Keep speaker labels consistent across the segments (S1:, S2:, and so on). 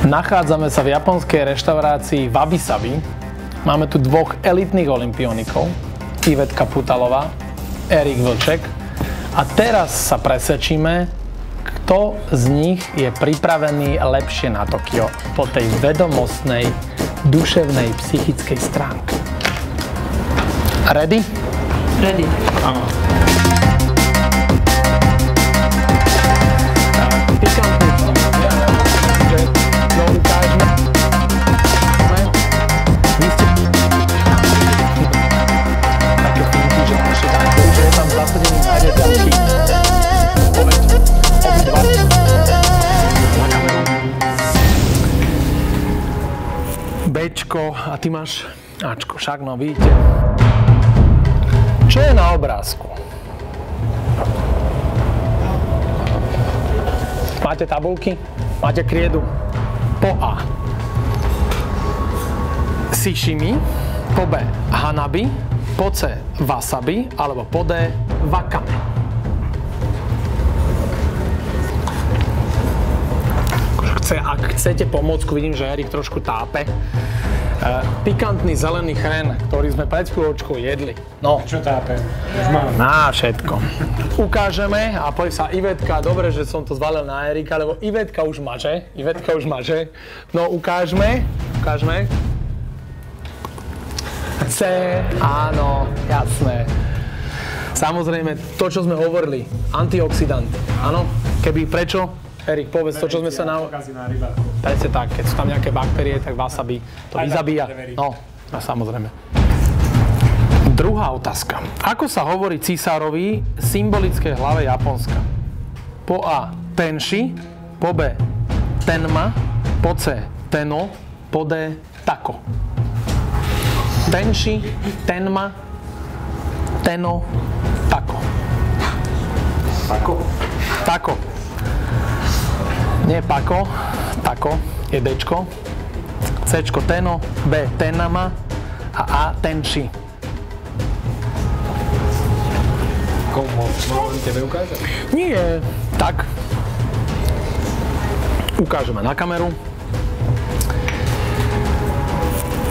S1: Nachádzame sa v japonskej reštaurácii Wabi Sabi. Máme tu dvoch elitných olimpionikov, Ivetka Putalová, Erik Vlček. A teraz sa presvedčíme, kto z nich je pripravený lepšie na Tokio po tej vedomostnej, duševnej, psychickej stránke. Ready?
S2: Ready.
S3: Áno.
S1: Ty máš Ačko. Však no, vidíte. Čo je na obrázku? Máte tabulky? Máte kriedu? Po A. Sishimi, po B. Hanabi, po C. Wasabi, alebo po D. Wakame. Akože Chce, ak chcete pomôcku, vidím, že Erik trošku tápe. Uh, pikantný zelený chren, ktorý sme pred chvíľočkou jedli. No,
S3: Čo tápe? Už mám.
S1: na všetko. Ukážeme a povie sa Ivetka, dobre, že som to zvalil na Erika, lebo Ivetka už maže. Ivetka už maže. No ukážme, ukážme. C, áno, jasné. Samozrejme, to, čo sme hovorili, antioxidant. Áno, keby prečo? Erik, povedz to, čo sme sa na... Presne tak, keď sú tam nejaké baktérie, tak wasabi to
S3: Aj
S1: vyzabíja.
S3: na preverí.
S1: No, no, samozrejme. Druhá otázka. Ako sa hovorí císárovi symbolické hlave Japonska? Po A. Tenshi, po B. Tenma, po C. Teno, po D. Tako. Tenshi, Tenma, Teno, Tako.
S3: Pako.
S1: Tako. Nie Pako, Tako je Dčko. Cčko Teno, B Tenama a A Tenši.
S3: Komu? Mám tebe ukázať?
S1: Nie, tak. Ukážeme na kameru.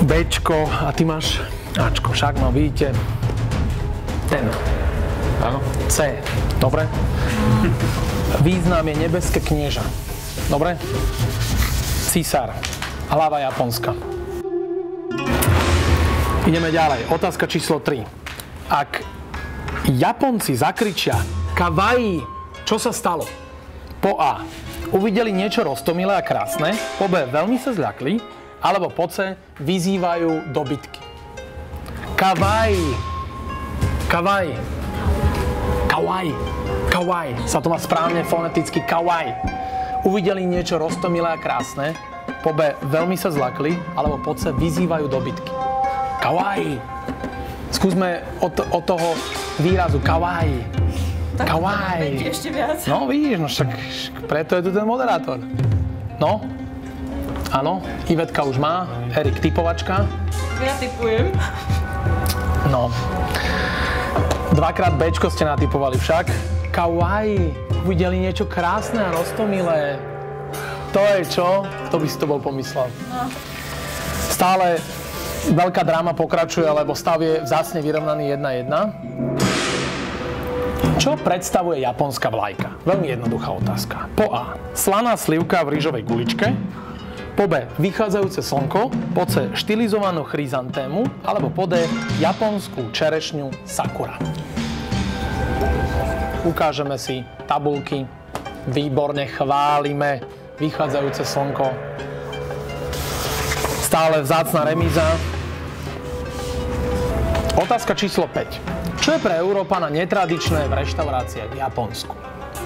S1: Bčko a ty máš Ačko, však no vidíte. Ten.
S3: Áno.
S1: C. Dobre? Význam je nebeské knieža. Dobre? Císar. Hlava Japonska. Ideme ďalej. Otázka číslo 3. Ak Japonci zakričia kawaii, čo sa stalo? Po A. Uvideli niečo roztomilé a krásne. Po B. Veľmi sa zľakli. Alebo po C. Vyzývajú dobytky. Kawaii. Kawaii. Kawaii. Kawaii. Sa to má správne foneticky kawaii. Uvideli niečo roztomilé a krásne. Po B. Veľmi sa zlakli. Alebo po C. Vyzývajú dobytky. Kawaii. Skúsme od, od toho výrazu kawaii. Kawaii.
S2: Ešte viac.
S1: No vidíš, no však preto je tu ten moderátor. No, áno, Ivetka už má, Erik typovačka.
S2: Ja typujem.
S1: No. Dvakrát Bčko ste natypovali však. Kawaii. Uvideli niečo krásne a roztomilé. To je čo? Kto by si to bol pomyslel? Stále veľká dráma pokračuje, lebo stav je vzácne vyrovnaný 1-1. Čo predstavuje japonská vlajka? Veľmi jednoduchá otázka. Po A. Slaná slivka v rýžovej guličke. Po B. Vychádzajúce slnko. Po C. Štilizovanú chryzantému. Alebo po D. Japonskú čerešňu sakura. Ukážeme si tabulky. Výborne chválime vychádzajúce slnko. Stále vzácna remíza. Otázka číslo 5. Čo je pre Európana netradičné v reštauráciách v Japonsku?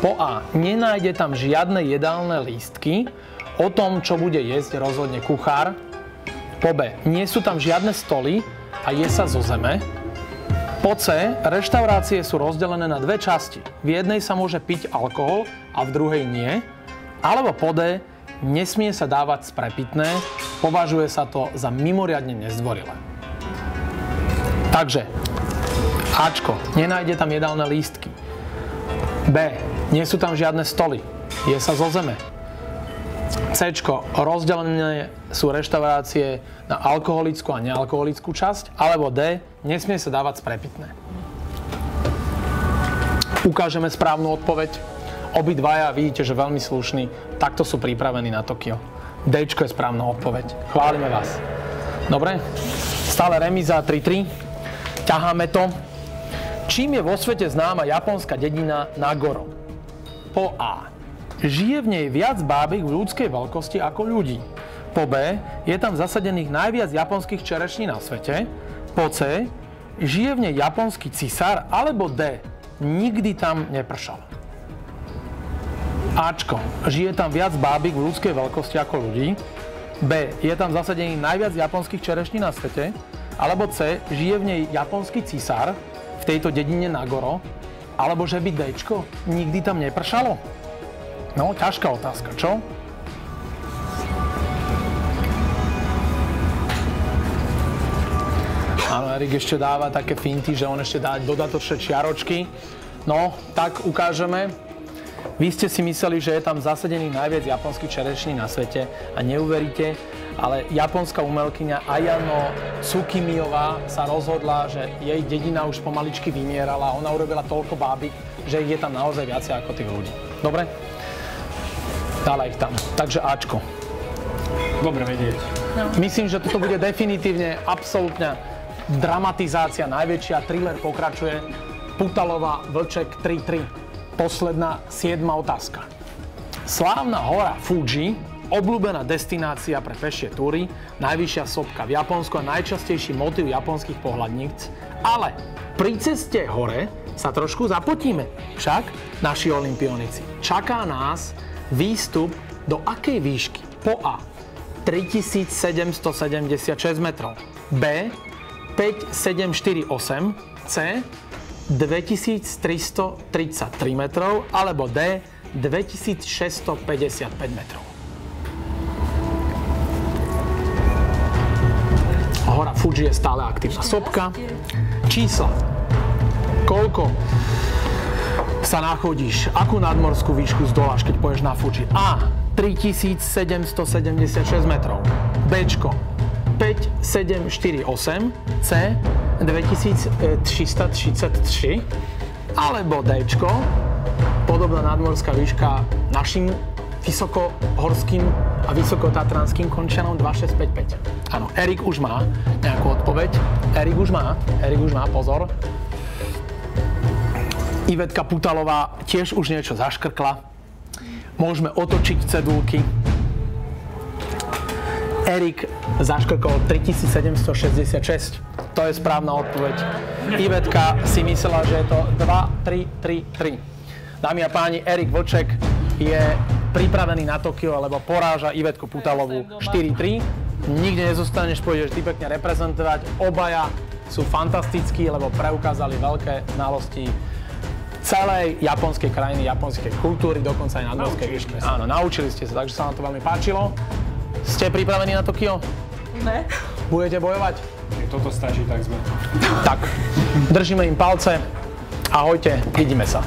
S1: Po A. Nenájde tam žiadne jedálne lístky. O tom, čo bude jesť, rozhodne kuchár. Po B. Nie sú tam žiadne stoly a je sa zo zeme. Po. Reštaurácie sú rozdelené na dve časti. V jednej sa môže piť alkohol a v druhej nie. Alebo po D. Nesmie sa dávať sprepitné. Považuje sa to za mimoriadne nezdvorilé. Takže, Ačko, nenájde tam jedálne lístky. B, nie sú tam žiadne stoly. Je sa zo zeme. C. Rozdelené sú reštaurácie na alkoholickú a nealkoholickú časť. Alebo D. Nesmie sa dávať sprepitné. Ukážeme správnu odpoveď. Obidvaja vidíte, že veľmi slušní. Takto sú pripravení na Tokio. D je správna odpoveď. Chválime vás. Dobre? Stále remíza 3-3. Ťaháme to. Čím je vo svete známa japonská dedina Nagoro? Po A. Žije v nej viac bábik v ľudskej veľkosti ako ľudí. Po B. Je tam zasadených najviac japonských čerešní na svete. Po C. Žije v nej japonský cisár. Alebo D. Nikdy tam nepršal. Ačko. Žije tam viac bábik v ľudskej veľkosti ako ľudí. B. Je tam zasadených najviac japonských čerešní na svete. Alebo C. Žije v nej japonský cisár v tejto dedine Nagoro, alebo že by Dčko nikdy tam nepršalo? No, ťažká otázka, čo? Áno, Erik ešte dáva také finty, že on ešte dá dodatočné čiaročky. No, tak ukážeme. Vy ste si mysleli, že je tam zasadený najviac japonských čerešní na svete a neuveríte, ale japonská umelkyňa Ayano Tsukimiová sa rozhodla, že jej dedina už pomaličky vymierala ona urobila toľko bábik, že ich je tam naozaj viacej ako tých ľudí. Dobre? Dala ich tam. Takže Ačko.
S3: Dobre vedieť.
S1: Myslím, že toto bude definitívne absolútna dramatizácia najväčšia. Thriller pokračuje. Putalová, Vlček 3-3 posledná, siedma otázka. Slávna hora Fuji, obľúbená destinácia pre pešie túry, najvyššia sopka v Japonsku a najčastejší motiv japonských pohľadníc, ale pri ceste hore sa trošku zapotíme. Však, naši olimpionici, čaká nás výstup do akej výšky? Po A 3776 metrov, B 5748, C 2333 metrov alebo D 2655 metrov. Hora Fuji je stále aktívna sopka. Čísla. Koľko sa nachodíš? Akú nadmorskú výšku zdoláš, keď poješ na Fuji? A. 3776 metrov. Bčko. 5748. C. 2333 alebo D, podobná nadmorská výška našim vysokohorským a vysokotatranským končianom 2655. Áno, Erik už má nejakú odpoveď. Erik už má, Erik už má, pozor. Ivetka Putalová tiež už niečo zaškrkla. Môžeme otočiť cedulky. Erik zaškrkol 3766. To je správna odpoveď. Ivetka si myslela, že je to 2, 3, 3, 3. Dámy a páni, Erik Vlček je pripravený na Tokio, lebo poráža Ivetku Putalovú 4-3. Nikde nezostaneš, pôjdeš ty pekne reprezentovať. Obaja sú fantastickí, lebo preukázali veľké znalosti celej japonskej krajiny, japonskej kultúry, dokonca aj nadmorskej výšky. Áno, naučili ste sa, takže sa vám to veľmi páčilo. Ste pripravení na Tokio?
S2: Ne.
S1: Budete bojovať?
S3: Keď toto stačí, tak sme.
S1: Tak, držíme im palce. Ahojte, vidíme sa.